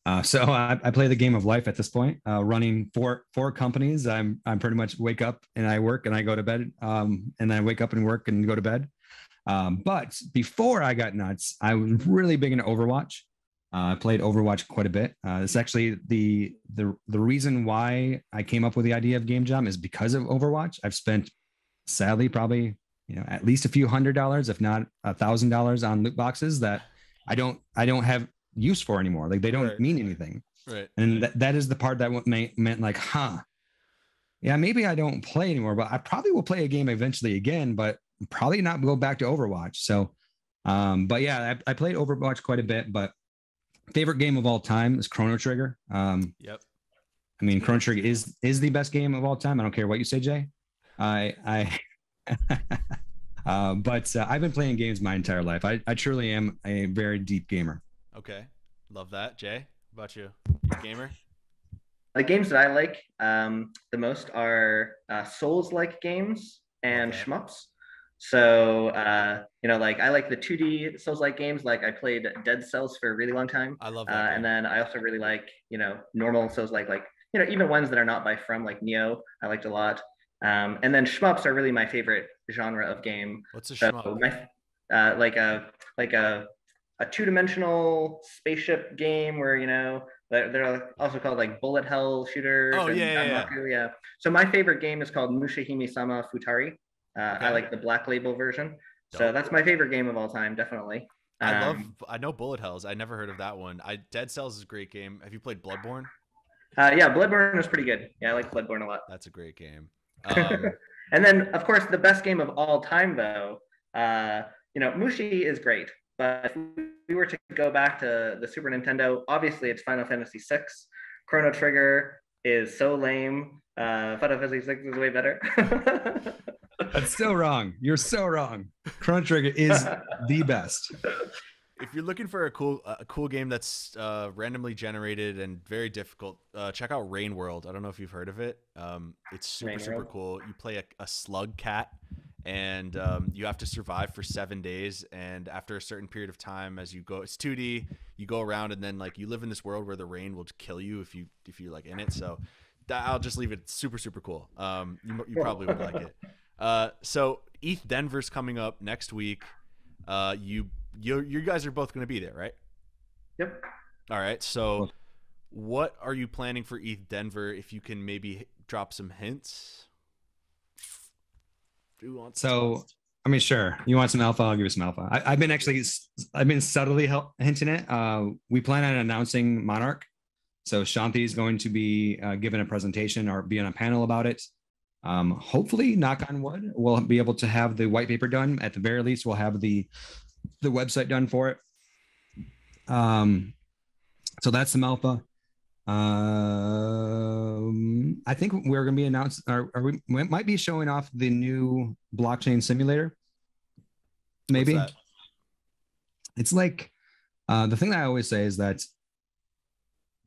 Uh, so I, I, play the game of life at this point, uh, running four four companies. I'm I'm pretty much wake up and I work and I go to bed, um, and I wake up and work and go to bed. Um, but before I got nuts, I was really big into Overwatch. Uh, I played Overwatch quite a bit. Uh, it's actually the the the reason why I came up with the idea of Game Jam is because of Overwatch. I've spent, sadly, probably you know at least a few hundred dollars, if not a thousand dollars, on loot boxes that I don't I don't have use for anymore. Like they don't right. mean anything. Right. And that, that is the part that meant, meant like, huh, yeah, maybe I don't play anymore, but I probably will play a game eventually again, but probably not go back to Overwatch. So, um, but yeah, I, I played Overwatch quite a bit, but favorite game of all time is Chrono Trigger. Um, yep. I mean, Chrono Trigger is is the best game of all time. I don't care what you say, Jay. I I. (laughs) uh, but uh, I've been playing games my entire life. I, I truly am a very deep gamer. Okay, love that. Jay, about you? You gamer? The games that I like um, the most are uh, Souls-like games and okay. shmups. So uh, you know, like I like the 2D Souls-like games. Like I played Dead Cells for a really long time. I love that. Uh, and then I also really like you know normal Souls-like, like you know even ones that are not by From, like Nioh. I liked a lot. Um, and then shmups are really my favorite genre of game. What's a so shmup? My, uh, like a like a a two-dimensional spaceship game where you know they're, also called like bullet hell shooters. Oh yeah, yeah, yeah, So my favorite game is called Mushihime Sama Futari. Uh, okay. I like the black label version. Dope. So that's my favorite game of all time, definitely. Um, I love. I know bullet hells. I never heard of that one. I Dead Cells is a great game. Have you played Bloodborne? Uh, yeah, Bloodborne is pretty good. Yeah, I like Bloodborne a lot. That's a great game. (laughs) Um, and then, of course, the best game of all time, though. Uh, you know, Mushi is great. But if we were to go back to the Super Nintendo, obviously it's Final Fantasy VI. Chrono Trigger is so lame. Uh, Final Fantasy VI is way better. (laughs) That's so wrong. You're so wrong. Chrono Trigger is the best. If you're looking for a cool a cool game that's uh, randomly generated and very difficult, uh, check out Rain World. I don't know if you've heard of it. Um, it's super Rain super World. cool. You play a, a slug cat and um, you have to survive for seven days. And after a certain period of time, as you go, it's 2D. You go around, and then like you live in this world where the rain will kill you if you if you like in it. So that, I'll just leave it super super cool. Um, you you probably would like it. (laughs) Uh, so ETHDenver's coming up next week. Uh, you you you guys are both going to be there, right? Yep. All right. So, what are you planning for ETHDenver? If you can maybe drop some hints. Who wants? So, I mean, sure. You want some alpha? I'll give you some alpha. I, have been actually, I've been subtly hinting it. Uh, we plan on announcing Monarch. So Shanti is going to be uh, given a presentation or be on a panel about it. Um, hopefully, knock on wood, we'll be able to have the white paper done. At the very least, we'll have the the website done for it. Um, so that's some alpha. Um, I think we're going to be announced, or, or, we might be showing off the new blockchain simulator. Maybe it's like uh, the thing that I always say is that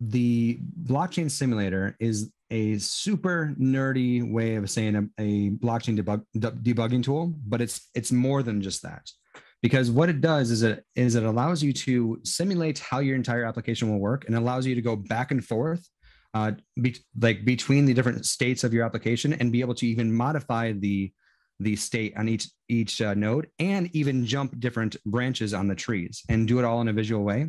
the blockchain simulator is a super nerdy way of saying a, a blockchain debug, debugging tool, but it's it's more than just that. Because what it does is it is it allows you to simulate how your entire application will work and allows you to go back and forth uh, be, like between the different states of your application and be able to even modify the the state on each each uh, node and even jump different branches on the trees and do it all in a visual way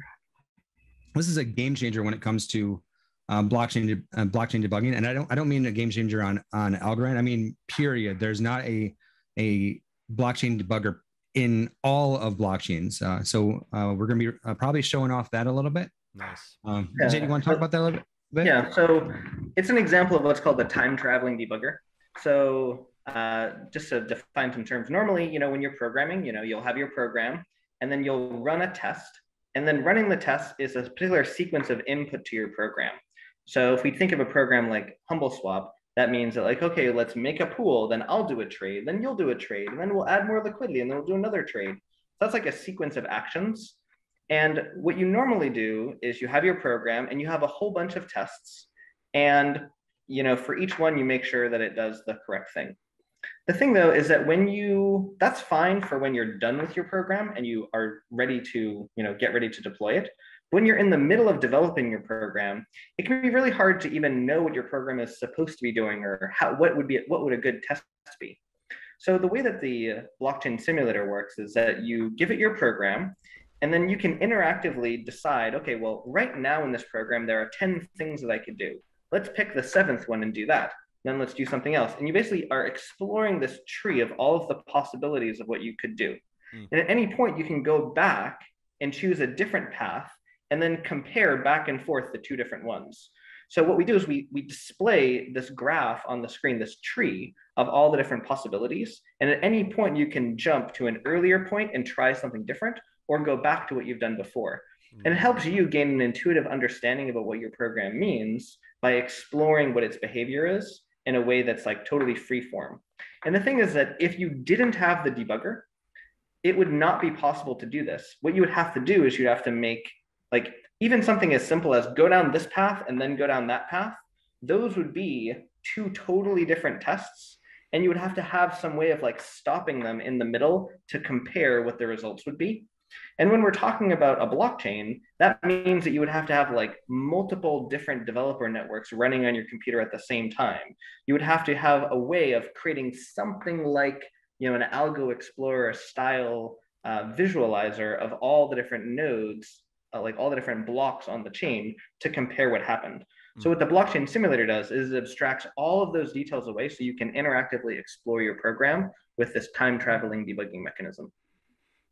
this is a game changer when it comes to uh, blockchain de- uh, blockchain debugging and i don't i don't mean a game changer on on algorand i mean period there's not a a blockchain debugger in all of blockchains. Uh, so uh, we're going to be uh, probably showing off that a little bit. Nice. Um, yeah. Jay, you want to talk about that a little bit? Yeah. So it's an example of what's called the time traveling debugger. So uh, just to define some terms, normally, you know, when you're programming, you know, you'll have your program and then you'll run a test. And then running the test is a particular sequence of input to your program. So if we think of a program like HumbleSwap, that means that like, okay, let's make a pool, then I'll do a trade, then you'll do a trade, and then we'll add more liquidity, and then we'll do another trade. So that's like a sequence of actions. And what you normally do is you have your program and you have a whole bunch of tests. And you know, for each one, you make sure that it does the correct thing. The thing though is that when you, that's fine for when you're done with your program and you are ready to, you know, get ready to deploy it. When you're in the middle of developing your program, it can be really hard to even know what your program is supposed to be doing or how, what would be, what would a good test be. So the way that the blockchain simulator works is that you give it your program and then you can interactively decide, okay, well, right now in this program, there are 10 things that I could do. Let's pick the seventh one and do that then let's do something else. And you basically are exploring this tree of all of the possibilities of what you could do. Mm. And at any point, you can go back and choose a different path and then compare back and forth the two different ones. So what we do is we, we display this graph on the screen, this tree of all the different possibilities. And at any point, you can jump to an earlier point and try something different or go back to what you've done before. And it hmm. helps you gain an intuitive understanding about what your program means by exploring what its behavior is in a way that's like totally free form. And the thing is that if you didn't have the debugger, it would not be possible to do this. What you would have to do is you'd have to make like even something as simple as go down this path and then go down that path. Those would be two totally different tests. And you would have to have some way of like stopping them in the middle to compare what the results would be. And when we're talking about a blockchain, that means that you would have to have like multiple different developer networks running on your computer at the same time. You would have to have a way of creating something like, you know, an Algo Explorer style uh, visualizer of all the different nodes, uh, like all the different blocks on the chain to compare what happened. So what the blockchain simulator does is it abstracts all of those details away so you can interactively explore your program with this time traveling debugging mechanism.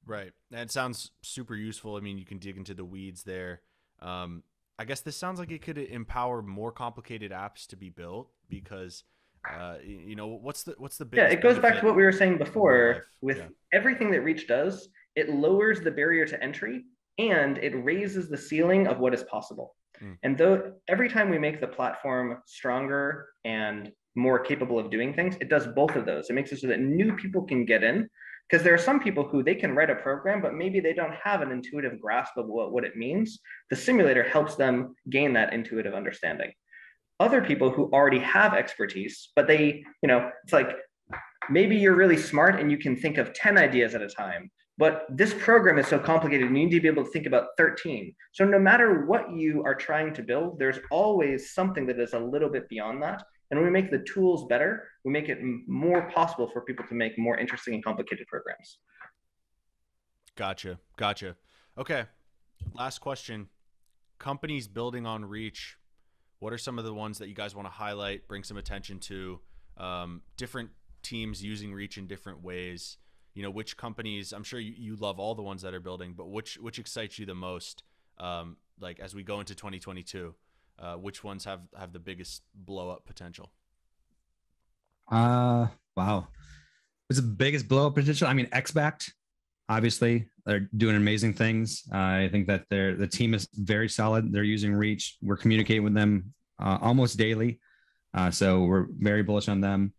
Right. That sounds super useful. I mean, you can dig into the weeds there. Um, I guess this sounds like it could empower more complicated apps to be built because, uh, you know, what's the what's the yeah? It goes back to what we were saying before. With yeah. everything that Reach does, it lowers the barrier to entry and it raises the ceiling of what is possible. Mm. And though every time we make the platform stronger and more capable of doing things, it does both of those. It makes it so that new people can get in, because there are some people who they can write a program, but maybe they don't have an intuitive grasp of what, what it means. The simulator helps them gain that intuitive understanding. Other people who already have expertise, but they, you know, it's like maybe you're really smart and you can think of 10 ideas at a time, but this program is so complicated and you need to be able to think about 13. So no matter what you are trying to build, there's always something that is a little bit beyond that. And when we make the tools better, we make it more possible for people to make more interesting and complicated programs. Gotcha. Gotcha. Okay. Last question. Companies building on Reach, what are some of the ones that you guys want to highlight, bring some attention to? Um, different teams using Reach in different ways. You know, which companies? I'm sure you, you love all the ones that are building, but which which excites you the most? Um, like as we go into 2022 uh, which ones have have the biggest blow up potential? Uh wow. What's the biggest blow up potential? I mean, XBacked, obviously, they're doing amazing things. Uh, I think that they're the team is very solid. They're using Reach. We're communicating with them uh, almost daily, uh, so we're very bullish on them.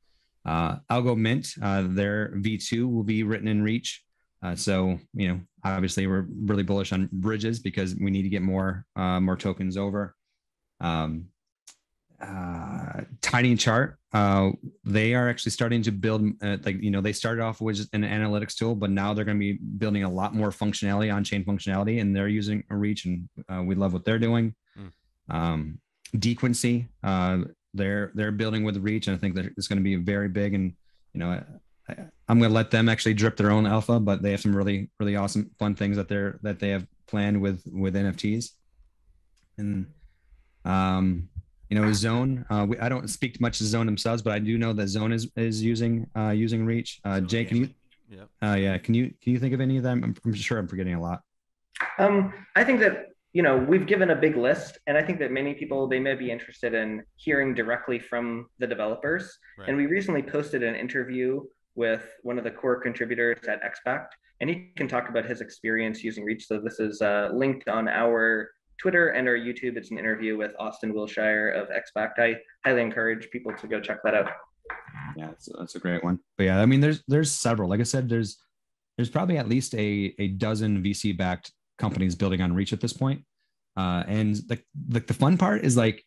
Uh, Algo Mint, uh, their V2 will be written in Reach. Uh, so you know, obviously, we're really bullish on bridges because we need to get more uh, more tokens over um, uh, Tinychart, uh, they are actually starting to build, uh, like, you know, they started off with an analytics tool, but now they're going to be building a lot more functionality on chain functionality and they're using a reach and uh, we love what they're doing. Mm. Um, Dequency, uh, they're, they're building with reach. And I think that it's going to be very big. And, you know, I, I'm going to let them actually drip their own alpha, but they have some really, really awesome, fun things that they're, that they have planned with, with NFTs. And, um, you know, Zone. Uh, we, I don't speak much to Zone themselves, but I do know that Zone is is using uh, using Reach. Uh, Jay, can you? Yeah. Uh, yeah. Can you can you think of any of them? I'm, I'm sure I'm forgetting a lot. Um, I think that you know we've given a big list, and I think that many people they may be interested in hearing directly from the developers. Right. And we recently posted an interview with one of the core contributors at XBacked, and he can talk about his experience using Reach. So this is uh, linked on our Twitter and our YouTube. It's an interview with Austin Wilshire of XBacked. I highly encourage people to go check that out. Yeah, that's, that's a great one. But yeah, I mean, there's there's several. Like I said, there's there's probably at least a a dozen VC backed companies building on Reach at this point. Uh, and the, the the fun part is like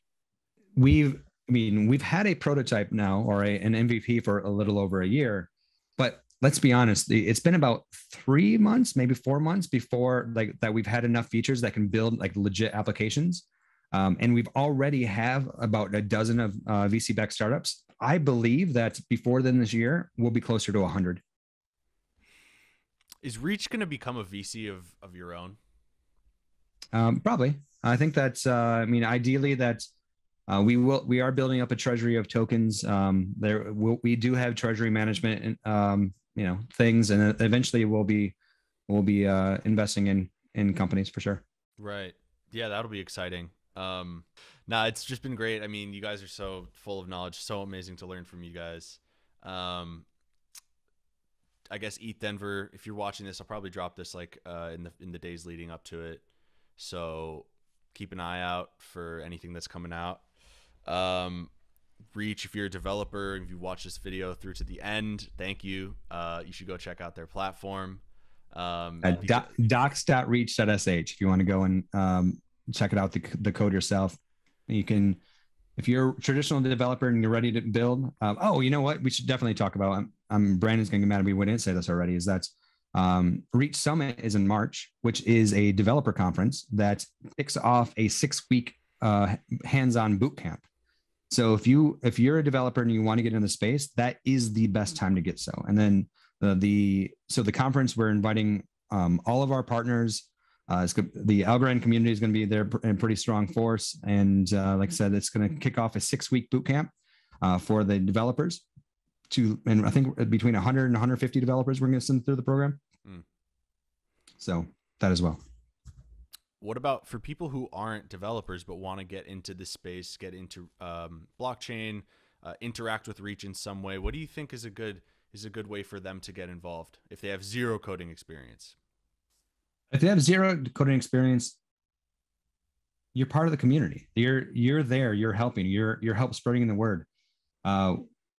we've I mean, we've had a prototype now or a, an MVP for a little over a year, but let's be honest, it's been about three months, maybe four months before like that we've had enough features that can build like legit applications. Um, and we've already have about a dozen of uh, VC backed startups. I believe that before then this year, we'll be closer to 100. Is Reach going to become a VC of, of your own? Um, probably. I think that's, uh, I mean, ideally that uh, we will, we are building up a treasury of tokens. Um, there, we'll, we do have treasury management, um, you know, things, and eventually we'll be, we'll be uh, investing in in companies for sure. Right. Yeah, that'll be exciting. Um, nah, it's just been great. I mean, you guys are so full of knowledge, so amazing to learn from you guys. Um, I guess ETHDenver. If you're watching this, I'll probably drop this like uh, in the in the days leading up to it. So keep an eye out for anything that's coming out. Um, Reach, if you're a developer, if you watch this video through to the end, thank you. Uh, you should go check out their platform. Um, uh, doc, docs.reach.sh if you want to go and um, check it out the, the code yourself. You can, if you're a traditional developer and you're ready to build. Um, oh, you know what? We should definitely talk about. I'm, I'm Brandon's going to get mad at me. We didn't say this already. Is that um, Reach Summit is in March, which is a developer conference that kicks off a six week uh, hands-on boot camp. So if you if you're a developer and you want to get in the space, that is the best time to get so. And then the, the so the conference we're inviting um, all of our partners. Uh, the Algorand community is going to be there in pretty strong force, and uh, like I said, it's going to kick off a six week boot camp uh, for the developers. To and I think between 100 and 150 developers we're going to send through the program. Mm. So that as well. What about for people who aren't developers but want to get into this space, get into um, blockchain, uh, interact with Reach in some way? What do you think is a good is a good way for them to get involved if they have zero coding experience? If they have zero coding experience, you're part of the community. You're you're there. You're helping. You're you're help spreading the word. Uh,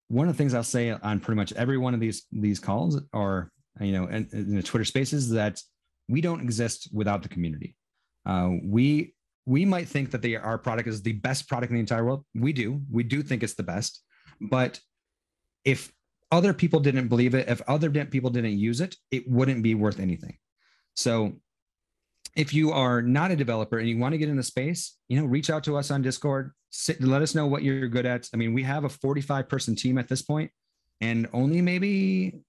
one of the things I'll say on pretty much every one of these these calls, are you know, in, in the Twitter Spaces, that we don't exist without the community. Uh, we we might think that the, our product is the best product in the entire world. We do. We do think it's the best. But if other people didn't believe it, if other people didn't use it, it wouldn't be worth anything. So if you are not a developer and you want to get in the space, you know, reach out to us on Discord. Sit, let us know what you're good at. I mean, we have a 45 person team at this point, and only maybe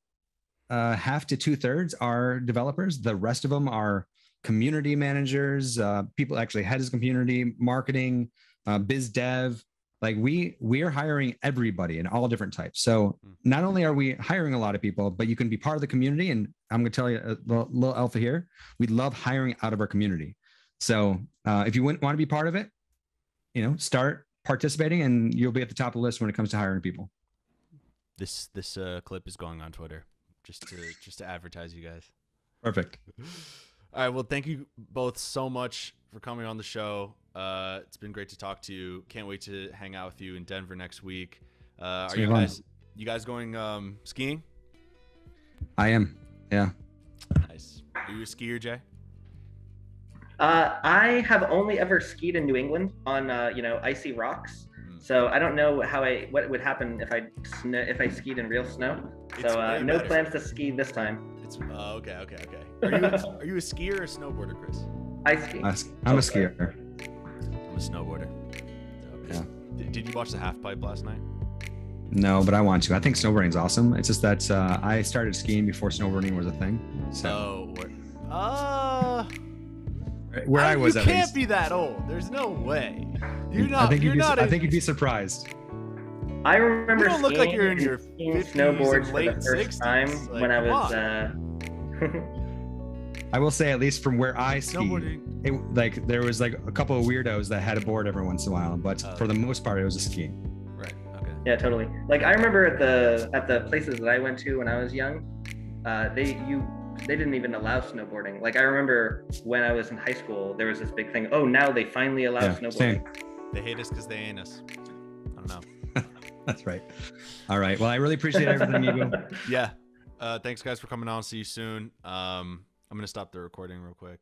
uh, half to two thirds are developers. The rest of them are community managers, uh, people actually heads of community, marketing, uh, biz dev. Like we we are hiring everybody in all different types. So hmm. not only are we hiring a lot of people, but you can be part of the community. And I'm going to tell you a little, little, alpha here. We love hiring out of our community. So uh, if you want to be part of it, you know, start participating, and you'll be at the top of the list when it comes to hiring people. This this uh, clip is going on Twitter just to just to advertise you guys. Perfect. (laughs) All right. Well, thank you both so much for coming on the show. Uh, it's been great to talk to you. Can't wait to hang out with you in Denver next week. Uh, are you guys you guys going um, skiing? I am. Yeah. Nice. Are you a skier, Jay? Uh, I have only ever skied in New England on uh, you know icy rocks. Mm. So I don't know how I what would happen if I sn- if I skied in real snow. So uh, no better. plans to ski this time. It's uh, okay, okay, okay. Are you, (laughs) are you a skier or a snowboarder, Chris? I ski. I'm a skier. I'm a snowboarder. Okay. Yeah. Did, did you watch the half pipe last night? No, but I want to. I think snowboarding's awesome. It's just that uh, I started skiing before snowboarding was a thing. So. Oh, where, uh, where I, I was. You can't least. be that old. There's no way. You're not. I think you're you'd be, not. I think you'd be surprised. I remember you don't look like you're in your 50s snowboards for the first 60s. time like, when I was. Uh... I will say, at least from where I ski, it, like there was like a couple of weirdos that had a board every once in a while, but uh, for the most part, it was a skiing. Right. Okay. Yeah, totally. Like I remember at the at the places that I went to when I was young, uh, they you they didn't even allow snowboarding. Like I remember when I was in high school, there was this big thing. Oh, now they finally allow yeah, snowboarding. Same. They hate us because they ain't us. That's right. All right. Well, I really appreciate everything do. (laughs) Yeah. Uh, thanks, guys, for coming on. See you soon. Um, I'm going to stop the recording real quick.